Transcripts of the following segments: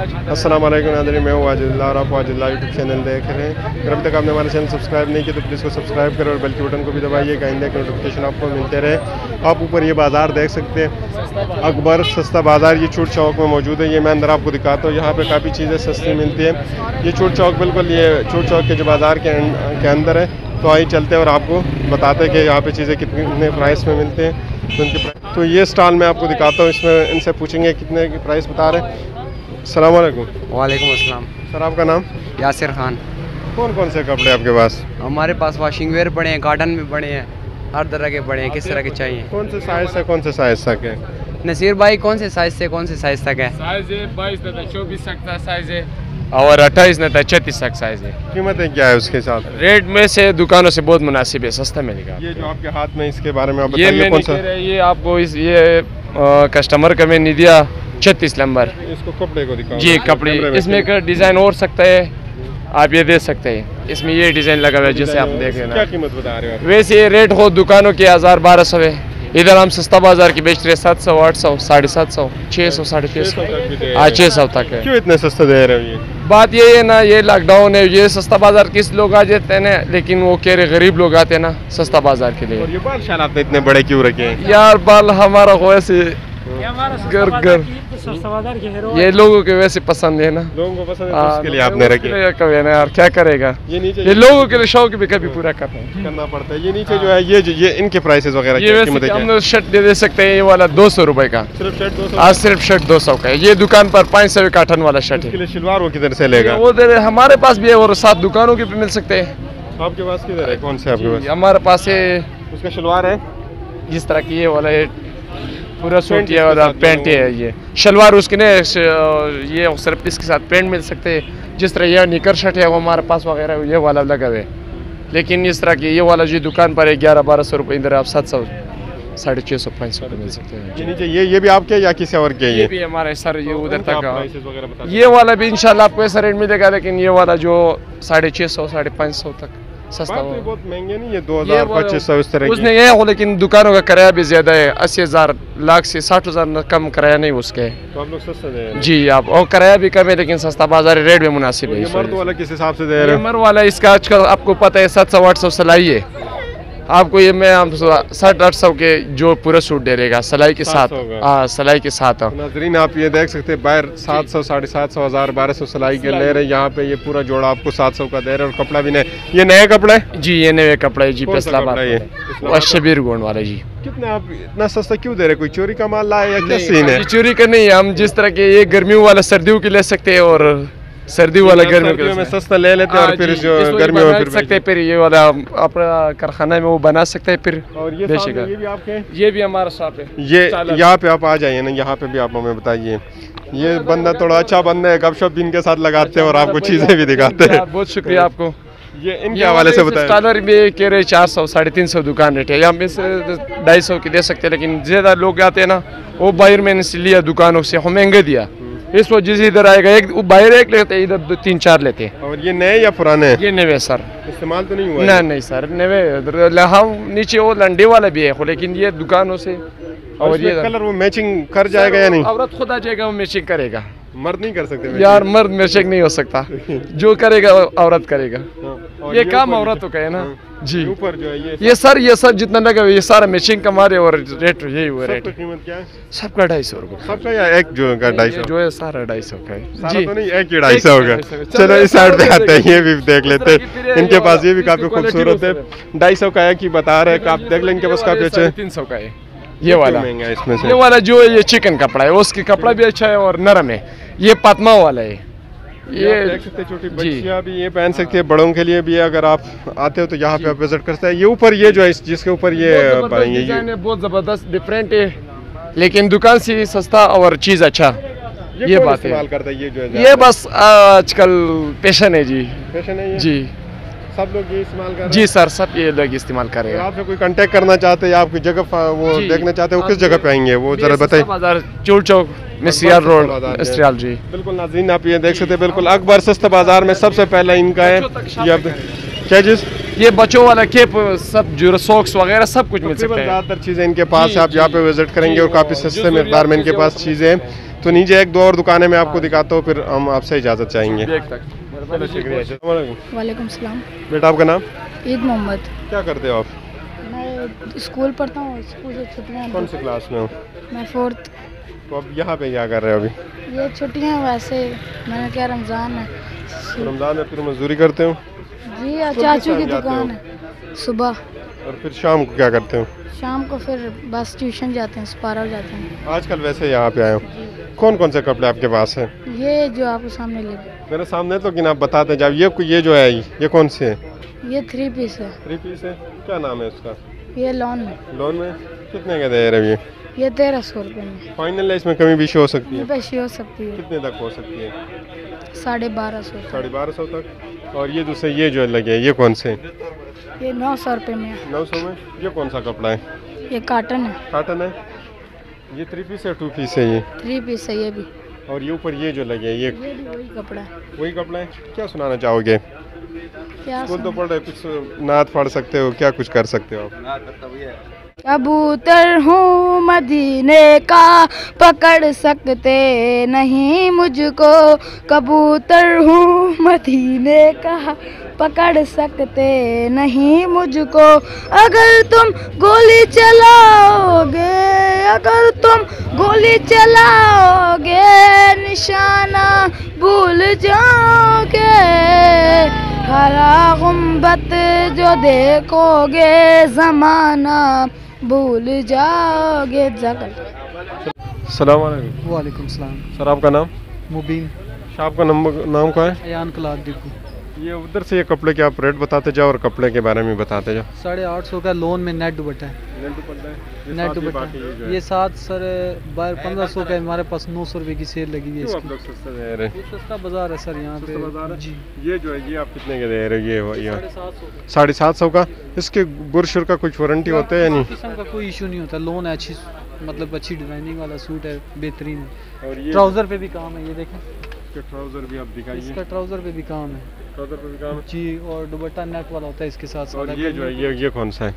السلام علیکم، ناظرین، میں ہوں واجد اللہ اور آپ واجد اللہ یوٹیوب چینل دیکھ رہے ہیں۔ اگر ابھی تک آپ نے ہمارا چینل سبسکرائب نہیں کیا تو پلیز کو سبسکرائب کریں اور بیل کے بٹن کو بھی دبائیے کہ آئندہ کے نوٹیفکیشن آپ کو ملتے رہے۔ آپ اوپر یہ بازار دیکھ سکتے ہیں۔ اکبر سستا بازار، یہ چوٹ چوک میں موجود ہے۔ یہ میں اندر آپ کو دکھاتا ہوں۔ یہاں پہ کافی چیزیں سستی ملتی ہیں۔ یہ چوٹ چوک بالکل یہ چوٹ چوک کے جو بازار کے کے اندر ہے۔ تو آئیے چلتے ہیں اور آپ کو بتاتے ہیں کہ یہاں پہ چیزیں کتنے پرائس میں ملتے ہیں۔ تو ان کے تو یہ اسٹال میں آپ کو دکھاتا ہوں۔ اس میں ان سے پوچھیں گے کتنے کی پرائس بتا رہے ہیں۔ السلام علیکم۔ وعلیکم السلام۔ سر آپ کا نام؟ یاسر خان۔ کون کون سے کپڑے آپ کے پاس؟ ہمارے پاس واشنگ ویئر پڑے ہیں کاٹن بھی پڑے ہیں ہر طرح کے پڑے ہیں کس طرح کے چاہیے؟ کون سے سائز سے کون سے سائز تک ہے؟ نصیر بھائی کون سے سائز سے کون سے سائز تک ہے؟ سائز ہے بائیس نہ چوبیس تک کا سائز ہے۔ اور اٹھائیس نہ تھا چھتیس تک سائز ہے۔ قیمتیں کیا ہے اس کے ساتھ؟ ریٹ میں سے دکانوں سے بہت مناسب ہے سستا ملے گا۔ یہ جو آپ کے ہاتھ میں اس کے بارے میں آپ یہ بتائیے میں کون نہیں سا؟ کہہ رہا یہ آپ کو اس یہ کسٹمر کا میں نہیں دیا۔ چھتیس نمبر۔ اس کو کپڑے کو دکھاؤ۔ جی کپڑے۔ اس میں ڈیزائن اور سکتا ہے۔ آپ یہ دے سکتے ہیں۔ اس میں یہ ڈیزائن لگا ہوا ہے جسے آپ دیکھ رہے ہیں۔ ویسے یہ ریٹ ہو دکانوں کے ہزار بارہ سو ہے۔ ادھر ہم سستا بازار کی بیچ رہے سات سو آٹھ سو ساڑھے سات سو چھ سو ساڑھے چھ سو۔ ہاں چھ سو تک ہے۔ کیوں اتنے سستے دے رہے ہو یہ؟ بات یہ ہے نا یہ لاک ڈاؤن ہے۔ یہ سستا بازار کس لوگ آ جاتے ہیں نا لیکن وہ کہہ رہے غریب لوگ آتے ہیں نا سستا بازار کے لیے۔ اور یہ بال شال آپ نے اتنے بڑے کیوں رکھے ہیں؟ یار بال ہمارا ہو ایسے گر گر. یہ لوگوں کے ویسے پسند ہے نا۔ لوگوں کو پسند ہے تو اس کے لیے آپ نے ہے نا یار کیا کرے گا؟ یہ نیچے یہ لوگوں کے لیے شوق بھی کبھی پورا کرنا ہے۔ کرنا پڑتا ہے۔ یہ نیچے جو ہے یہ جو یہ ان کے پرائسز وغیرہ یہ کیا ویسے ہم؟ نے شرٹ دے دے سکتے ہیں یہ والا دو سو روپے کا۔ صرف شرٹ دو سو آج صرف شرٹ دو سو کا ہے۔ یہ دکان پر پانچ سو کاٹن والا شرٹ کے ہے لیے شلوار وہ کدھر سے لے گا؟ وہ ہمارے پاس بھی ہے اور سات دکانوں کے بھی مل سکتے ہیں۔ آپ کے پاس کدھر ہے؟ کون سے آپ کے پاس؟ ہمارے پاس ہے۔ اس کا شلوار ہے۔ جس طرح کی یہ والا ہے۔ پورا سوٹ یہ پینٹ ہے یہ شلوار اس کے نے یہ صرف اس کے ساتھ پینٹ مل سکتے۔ جس طرح یہ نکر شرٹ ہے وہ ہمارے پاس وغیرہ یہ والا لگا ہوئے۔ لیکن اس طرح کی یہ والا جو دکان پر ہے گیارہ بارہ سو روپئے ادھر آپ سات سو ساڑھے چھ سو پانچ سو مل سکتے ہیں۔ یہ نیچے یہ بھی آپ کے یا کسی اور کے یہ بھی ہمارے سر یہ ادھر تک۔ یہ والا بھی انشاءاللہ آپ کو ایسا ریٹ ملے گا لیکن یہ والا جو ساڑھے چھ سو ساڑھے پانچ سو تک۔ سستا بات تو ہو یہ بہت مہنگے نہیں یہ دو ہزار پچیس سو اس طرح اس نے یہ ہو لیکن دکانوں کا کرایہ بھی زیادہ ہے۔ اسی ہزار لاکھ سے ساٹھ ہزار کم کرایہ نہیں اس کے۔ تو آپ لوگ سستے دے رہے ہیں۔ جی آپ اور کرایہ بھی کم ہے لیکن سستا بازار ریٹ بھی مناسب ہے۔ مرد والا کس حساب سے دے۔ رہے ہیں مر والا اس کا آج کل آپ کو پتہ ہے سات سو آٹھ سو سلائی ہے آپ کو یہ میں ساٹھ آٹھ سو کے جو پورا سوٹ دے رہے گا سلائی کے ساتھ۔ 700 کا۔ ہاں سلائی کے ساتھ ناظرین آپ یہ دیکھ سکتے ہیں باہر سات سو ساڑھے سات سو ہزار بارہ سو سلائی کے لے رہے ہیں۔ یہاں پہ یہ پورا جوڑا آپ کو سات سو کا دے رہے ہیں اور کپڑا بھی نہیں یہ نئے کپڑے؟ جی یہ نئے کپڑے جی فیصلہ کپڑا ہے وہ شبیر گونڈ والا جی۔ کتنے آپ اتنا سستا کیوں دے رہے کوئی چوری کا مال لائے یا کیا سین ہے؟ چوری کا نہیں ہے ہم جس طرح کے یہ گرمیوں والا سردیوں کے لے سکتے ہیں اور سردی والا لے میں۔ سستا لے لیتے ہیں اور پھر جو گرمیوں میں بنا پھر سکتے ہیں پھر یہ والا اپنا کارخانہ میں وہ بنا سکتے ہیں پھر اور یہ بیچے گا یہ بھی آپ کے ہیں؟ یہ بھی ہمارا شاپ ہے یہ۔ یہاں پہ آپ آ جائیے نا یہاں پہ بھی آپ ہمیں بتائیے یہ بندہ تھوڑا اچھا بندہ ہے گپ شپ بھی ان کے ساتھ لگاتے ہیں اور آپ کو چیزیں بھی دکھاتے ہیں بہت شکریہ آپ کو یہ ان کے حوالے سے بتائیں اسکالر بھی کہہ رہے چار سو ساڑھے تین سو دکان ریٹ ہے یا ہم اس ڈھائی سو کی دے سکتے ہیں لیکن زیادہ لوگ آتے ہیں نا وہ باہر میں نے لیا دکانوں سے ہم مہنگے دیا اس وجہ سے ادھر آئے گا۔ ایک وہ باہر ایک لیتے ادھر دو تین چار لیتے۔ اور یہ نئے یا پرانے؟ ہیں یہ نوے سر۔ استعمال تو نہیں ہوا؟ نہ نہیں سر نوے ادھر ہم نیچے وہ لنڈے والا بھی ہے لیکن یہ دکانوں سے۔ اور اور یہ کلر وہ میچنگ کر جائے گا یا نہیں؟ عورت خود آ جائے گا وہ میچنگ کرے گا۔ مرد نہیں کر سکتے یار مرد میچنگ نہیں ہو سکتا۔ جو کرے گا عورت کرے گا۔ ہاں۔ یہ کام عورتوں کا ہے نا۔ ہاں۔ جی۔ اوپر جو ہے یہ سر یہ سر جتنا لگا ہے، یہ سارا میچنگ کا مارے اور ریٹ یہی ہوا ریٹ کی قیمت کیا ہے؟ سب کا ڈھائی سو روپے۔ سب کا یا ایک جو کا ڈھائی سو؟ جو ہے سارا ڈھائی سو کا ہے۔ جی۔ نہیں ایک ہی ڈھائی سو ہوگا۔ چلو اس سائڈ پہ آتے ہیں یہ بھی دیکھ لیتے ہیں۔ ہے ان کے پاس یہ بھی کافی خوبصورت ہے۔ ڈھائی سو کا ایک ہی بتا رہے ہیں کہ آپ دیکھ لیں ان کے پاس کافی اچھے۔ تین سو کا ہے۔ یہ والا۔ یہ والا جو ہے یہ چکن کپڑا ہے اس کی کپڑا بھی اچھا ہے اور نرم ہے۔ یہ پاتما والا ہے۔ یہ دیکھ سکتے ہیں چھوٹی جی۔ بچیاں بھی یہ پہن سکتی ہے بڑوں کے لیے بھی اگر آپ آتے ہو تو یہاں پہ آپ وزٹ کرتے ہیں۔ یہ اوپر یہ جو ہے جس کے اوپر یہ پائیں گے بہت زبردست ڈفرینٹ ہے۔ لیکن دکان سے سستا اور چیز اچھا۔ یہ بات ہے۔ استعمال کرتا ہے؟ یہ بس آج کل پیشن ہے جی۔ فیشن ہے یہ؟ جی۔ سب لوگ یہ استعمال کر رہے جی سر سب یہ لوگ استعمال کر رہے ہیں ہیں۔ آپ سے کوئی کانٹیکٹ کرنا چاہتے ہیں؟ آپ کی جگہ وہ جی۔ دیکھنا چاہتے ہیں وہ کس آپ جگہ پہ آئیں گے؟ وہ ذرا بتائیں چول چوک مسریال روڈ میں۔ مسریال جی۔ بالکل ناظرین آپ یہ دیکھ سکتے ہیں۔ بالکل اکبر سستا بازار میں سب سے پہلا ان کا ہے۔ آپ کیا چیز؟ یہ بچوں والا کیپ سب جو سوکس وغیرہ سب کچھ مل سکتا ہے۔ زیادہ تر چیزیں ان کے پاس جی، ہے آپ یہاں پہ جی، وزٹ کریں جی، گے اور کافی سستے مقدار میں ان کے چیزیں پاس وعلیکم السلام۔ بیٹا آپ کا نام؟ عید محمد۔ کیا کرتے ہو آپ؟ میں اسکول پڑھتا ہوں اسکول سے چھٹیاں کون سی کلاس میں ہوں میں فورتھ۔ تو آپ یہاں پہ کیا کر رہے ہو ابھی؟ یہ چھٹیاں ویسے۔ میں نے کیا رمضان ہے۔ رمضان میں پھر مزدوری کرتے ہوں جی چاچو کی دکان ہے۔ صبح۔ اور پھر شام کو کیا کرتے ہوں شام کو پھر بس ٹیوشن جاتے ہیں سپارہ جاتے ہیں۔ آج کل ویسے یہاں پہ آئے ہوں جی۔ کون کون سے کپڑے آپ کے پاس ہیں؟ یہ جو آپ کو سامنے لے میرے سامنے تو کہ آپ بتاتے جب یہ یہ جو ہے یہ کون سی ہے یہ تھری پیس ہے۔ تھری پیس ہے؟ کیا نام ہے اس کا؟ یہ لون میں لون میں؟ کتنے کا دے رہے ہیں یہ؟ تیرہ سو روپے میں۔ فائنل ہے اس میں کمی بیشی ہو سکتی ہے۔ بیشی ہو سکتی ہے۔ کتنے تک ہو سکتی ہے؟ ساڑھے بارہ سو۔ ساڑھے بارہ سو تک۔ اور یہ دوسرے یہ جو لگے یہ کون سے یہ نو سو روپے میں نو سو میں؟ یہ کون سا کپڑا ہے؟ یہ کاٹن ہے۔ کاٹن ہے؟ یہ تھری پیس ہے ٹو پیس ہے یہ؟ تھری پیس ہے یہ بھی۔ اور یہ اوپر یہ جو لگے یہ بھی وہی کپڑا ہے۔ وہی کپڑا ہے؟ کیا سنانا چاہو گے اسکول تو پڑھ رہے کچھ نعت پڑھ سکتے ہو کیا کچھ کر سکتے ہو آپ؟ کبوتر ہوں مدینے کا، پکڑ سکتے نہیں مجھ کو۔ کبوتر ہوں مدینے کا، پکڑ سکتے نہیں مجھ کو۔ اگر تم گولی چلاؤ گے اگر تم گولی چلاؤ گے نشانہ بھول جاؤ گے ہرا غمبت جو دیکھو گے، زمانہ بھول جاؤ گے جگل۔ السلام علیکم۔ وعلیکم السلام۔ سر آپ کا نام؟ مبین۔ آپ کا نام کا ہے؟ ایان کلاک ڈپو یہ ادھر سے یہ کپڑے کے آپ ریٹ بتاتے جاؤ اور کپڑے کے بارے میں بتاتے جاؤ۔ ساڑھے آٹھ سو کا لون میں نیٹ دوپٹہ ہے۔ نیٹ دوپٹہ ہے؟ یہ ساتھ سر باہر پندرہ سو کا ہمارے پاس نو سو روپے کی سیل لگی ہوئی ہے اس کی۔ سستا بازار ہے سر یہاں پہ۔ جی۔ یہ جو ہے یہ آپ کتنے کے دے رہے ہو یہ ساڑھے سات سو کا۔ اس کے گرشر کا کچھ وارنٹی ہوتا ہے یا نہیں؟ قسم کا کوئی ایشو نہیں ہوتا۔ لون ہے اچھی مطلب اچھی ڈیزائننگ والا سوٹ ہے بہترین ٹراؤزر پہ بھی کام ہے یہ دیکھیں۔ اس کا ٹراؤزر بھی آپ دکھائیے۔ اس کا ٹراؤزر پہ بھی کام ہے۔ جی اور دوپٹہ نیٹ والا ہوتا ہے اس کے ساتھ اور یہ جو ہے یہ یہ کون سا ہے؟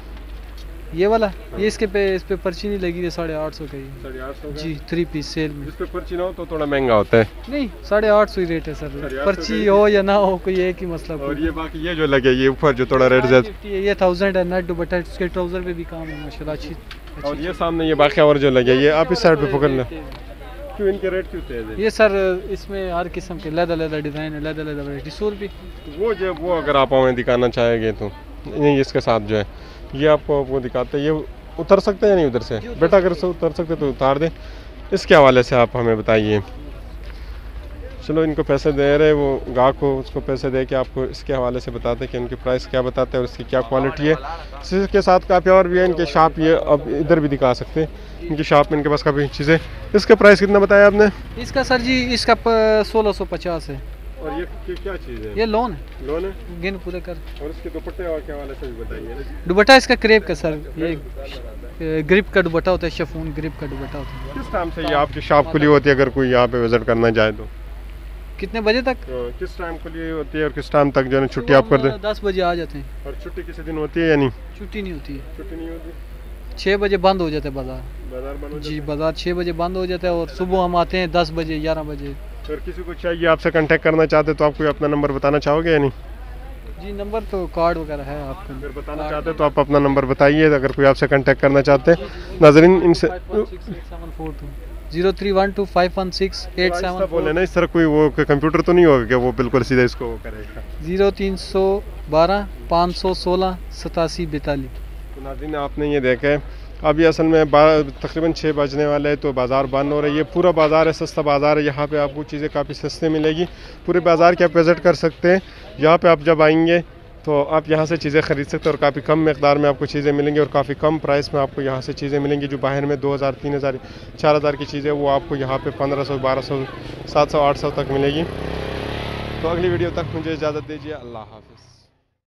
یہ والا؟ ہاں۔ یہ اس کے پہ اس پہ پرچی نہیں لگی ہے ساڑھے آٹھ سو کا ساڑھے جی تھری پیس سیل میں۔ اس پہ پرچی نہ ہو تو تھوڑا مہنگا ہوتا ہے۔ نہیں ساڑھے آٹھ سو ہی ریٹ ہے سر۔ پرچی ہو یا نہ ہو کوئی ایک ہی مسئلہ۔ اور یہ باقی یہ جو لگے یہ اوپر جو تھوڑا ریٹ زیادہ۔ یہ تھاؤزنڈ ہے نیٹ دوپٹہ اس کے ٹراؤزر پہ بھی کام ہے ماشاءاللہ اچھی اور یہ سامنے یہ باقی اور جو لگے یہ آپ اس سائڈ پہ پکڑ لیں۔ کیوں ان کے ریٹ کیوں تیز ہیں؟ یہ سر اس میں ہر قسم کے لیدہ لیدہ ڈیزائن ہے لیدہ لیدہ ورائٹی سور بھی۔ وہ جو وہ اگر آپ ہمیں دکھانا چاہیں گے تو اس کے ساتھ جو ہے یہ آپ کو وہ دکھاتے ہیں۔ یہ اتر سکتے ہیں یا نہیں ادھر سے؟ بیٹا اگر اتر سکتے تو اتار دیں۔ اس کے حوالے سے آپ ہمیں بتائیے۔ چلو ان کو پیسے دے رہے وہ گاہک کو اس کو پیسے دے کے آپ کو اس کے حوالے سے بتاتے کہ ان کی پرائس کیا بتاتے اور اس کی کیا کوالٹی ہے۔ اس کے ساتھ کافی اور بھی ہے ان کے شاپ یہ اب ادھر بھی دکھا سکتے ہیں۔ ان کے شاپ میں ان کے پاس کافی چیزیں اس کا پرائس کتنا بتایا آپ نے؟ اس کا سر جی اس کا سولہ سو پچاس ہے۔ اور یہ کیا چیز ہے؟ یہ لون ہے۔ لون ہے؟ گن پورے کر۔ اور اس کے دوپٹے اور کیا حوالے سے بتائیے جی۔ دوپٹا اس کا کریپ کا سر۔ یہ گریپ کا دوپٹا ہوتا ہے شفون گریپ کا دوپٹا ہوتا ہے۔ کس ٹائم سے یہ آپ کی شاپ کھلی ہوتی ہے؟ اگر کوئی یہاں پہ وزٹ کرنا چاہے تو۔ کتنے بجے تک؟ کس ٹائم کے لیے ہوتی ہے اور کس ٹائم تک جو ہے چھٹی آپ کر دیں دس بجے آ جاتے ہیں۔ اور چھٹی کسی دن ہوتی ہے یا نہیں؟ چھٹی نہیں ہوتی۔ ہے چھٹی نہیں ہوتی۔ چھ بجے بند ہو جاتے ہے بازار۔ جی بازار چھ بجے بند ہو جاتا ہے اور صبح ہم آتے ہیں دس بجے گیارہ بجے۔ اور کسی کو چاہیے آپ سے کانٹیکٹ کرنا چاہتے تو آپ کو اپنا نمبر بتانا چاہو گے یا نہیں؟ جی نمبر تو کارڈ وغیرہ ہے آپ کو۔ اگر بتانا چاہتے تو آپ اپنا نمبر بتائیے۔ اگر کوئی آپ سے کانٹیکٹ کرنا چاہتے ہیں ناظرین ان سے zero three one two five one six eight seven بولے نا اس طرح کوئی وہ کمپیوٹر تو نہیں ہوگا کہ وہ بالکل سیدھا اس کو کرے گا؟ زیرو تین سو بارہ پانچ سو سولہ ستاسی بیتالیس ناظرین آپ نے یہ دیکھا ہے ابھی اصل میں تقریباً چھ بجنے والے تو بازار بند ہو رہا ہے۔ یہ پورا بازار ہے سستا بازار ہے یہاں پہ آپ کو چیزیں کافی سستے ملے گی۔ پورے بازار کے آپ وزٹ کر سکتے ہیں۔ یہاں پہ آپ جب آئیں گے تو آپ یہاں سے چیزیں خرید سکتے ہیں اور کافی کم مقدار میں آپ کو چیزیں ملیں گی اور کافی کم پرائس میں آپ کو یہاں سے چیزیں ملیں گی جو باہر میں دو ہزار، تین ہزار، چار ہزار کی چیزیں، وہ آپ کو یہاں پہ پندرہ سو، بارہ سو، سات سو، آٹھ سو تک ملے گی۔ تو اگلی ویڈیو تک مجھے اجازت دیجیے اللہ حافظ۔